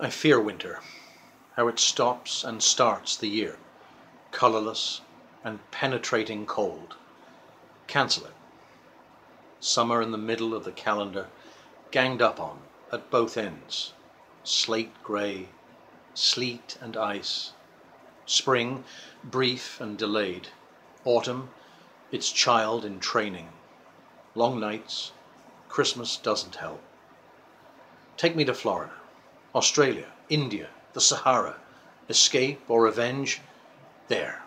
I fear winter, how it stops and starts the year, Colourless and penetrating cold. Cancel it. Summer in the middle of the calendar, Ganged up on at both ends, slate grey, sleet and ice. Spring, brief and delayed. Autumn, its child in training. Long nights, Christmas doesn't help. Take me to Florida. Australia, India, the Sahara, escape or revenge, there.